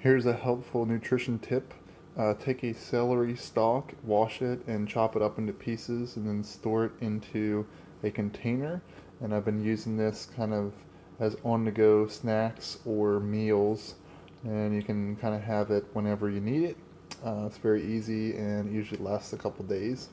Here's a helpful nutrition tip. Uh, take a celery stalk, wash it, and chop it up into pieces, and then store it into a container. And I've been using this kind of as on the go snacks or meals, and you can kind of have it whenever you need it. Uh, it's very easy and usually lasts a couple days.